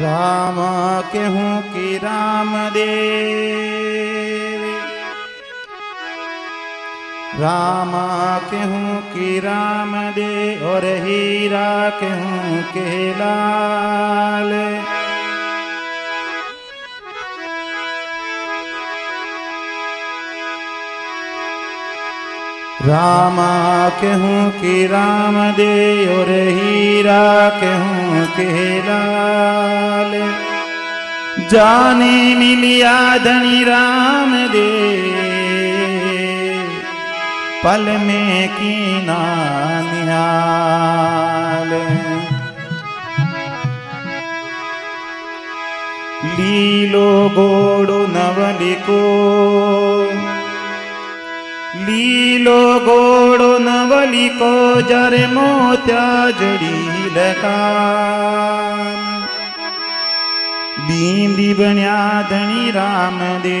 राम केहूँ कि राम देव। राम केहूँ कि राम दे और हीरा केहूँ के लाल। रामा केहूँ कि राम दे और हीरा केहूँ के लाल। जाने मिलिया धनी राम दे। पल में की निहाल। लीलो गोड़ो नवलिको। लीलो गोड़ो नवलिको जरे मोत्या जड़ी लगा बींदी बण्या धनी राम दे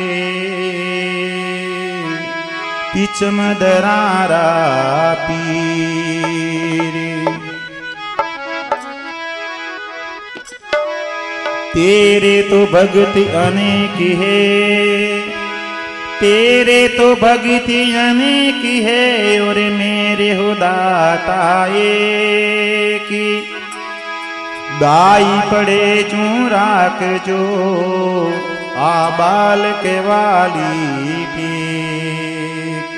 पिचम दरारा पीरे तेरे तो भक्ति अनेक है। तेरे तो भक्ति अनेक है, और मेरे हो दाता की दाई पड़े चू राख जो, आ बाल के वाली टेक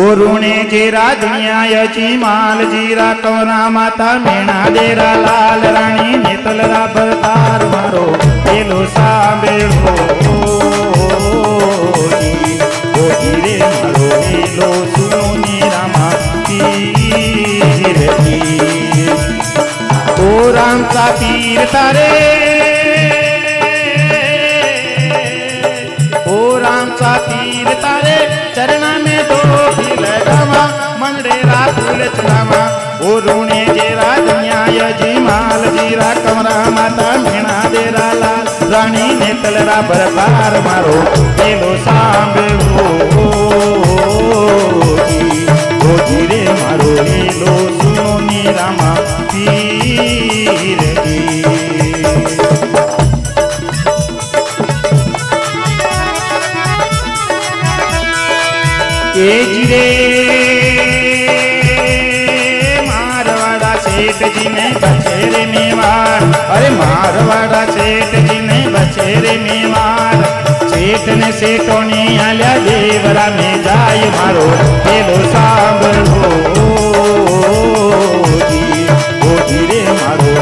ओरुणे जीरा दुनिया यची माल जीरा कौरा माता मेणा देरा, लाल रानी नेतल रा भरतार मारो का पीर तारे। ओ राम सा पीर तारे, चरणा में दो लगावा, मंडे रातुल चलावा ओ रूणे जेरा दुनिया, यजी माल जीरा, कमरा माता मेणा देरा लाल। रानी ने तलरा बरबार मारो पेलो जी, ओ धीरे मारो लीलो सुनो नी रामा। केजरे मारवाड़ा सेठ जी ने बचेरे मेवाड़। अरे मारवाड़ा सेठ जी ने बचेरे मेवाड़। सेठ ने सेठो ने आल्या देवरा में जाय मारो पेलो सांभळो जी। ओ धीरे मारो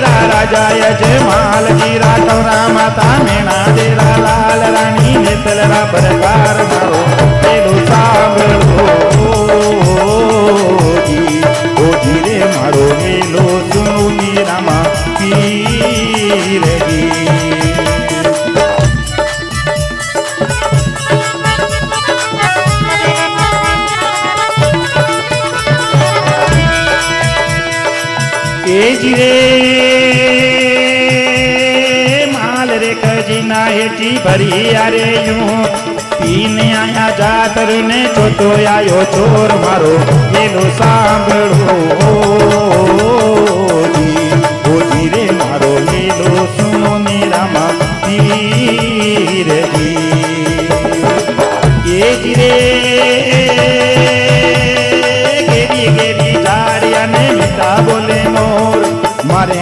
पेलो राजा रामा पीर जी रे मारो सांभलो रनु जेरा तोरा माता मेणा जेरा लाल रानी ने तलरा बरकार मारो, मेलो सुनी रामा पीर जी केजरे माल रे खजीना हेठी भरी अरे यूँ। तीन आया जातर ने छोटो आयो चोर मारो येलो सांभळो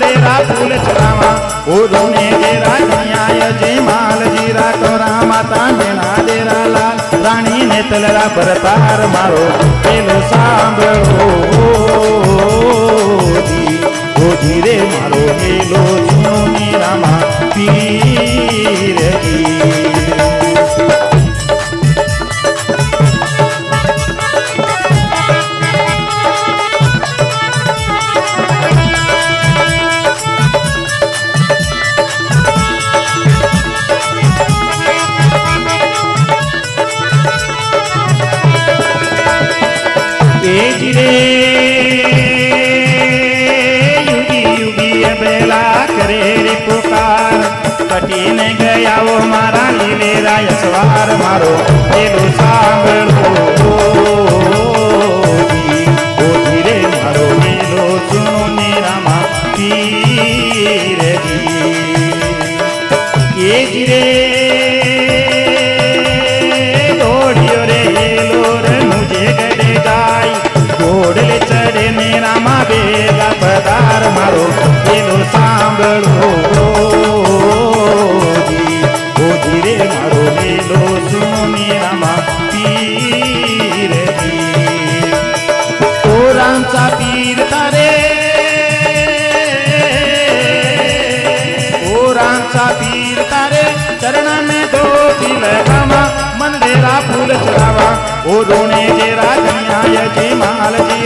तारे फूल चलावा ओ जेरा न्याय जय माल जीरा तोरा माता मेना डेरा लाल। रानी ने तलरा परतार मारो पेलो सांभळो। ओ धीरे मारो हेलो सुनो मेरा मा, पीर ಕೇಜಿರೇ युगी युगी बेला करे रे पुकार। कठिन गया वो मारा लीले रायसवार मारो। पेलो सांभळो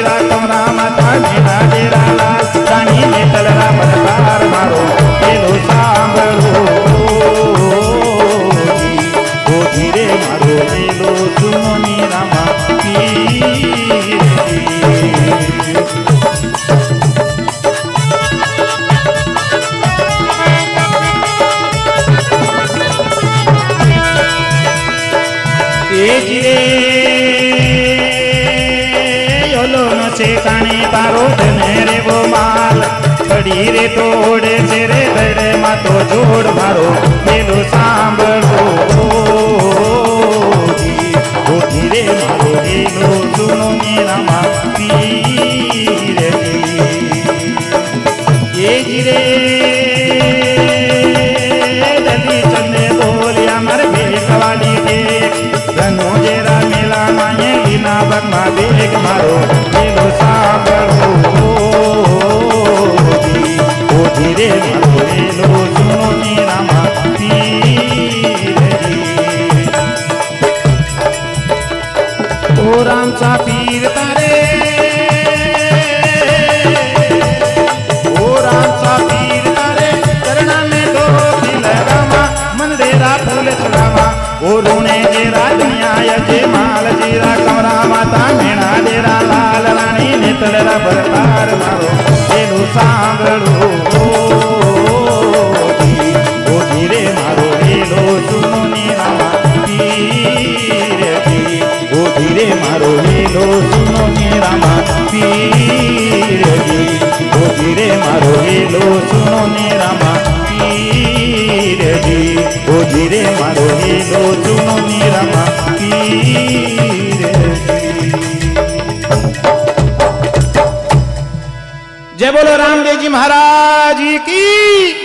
राम राम राधे राधे રે તોડે છે રે દરેમાં તો જોડ મારો એનું સાંભળો ગોઠી રે મારો એનો સુનો મેરામાં પીર એ ગીરે ભરતાર મારો એનું સાંભળું बोले रामदेव जी महाराज की।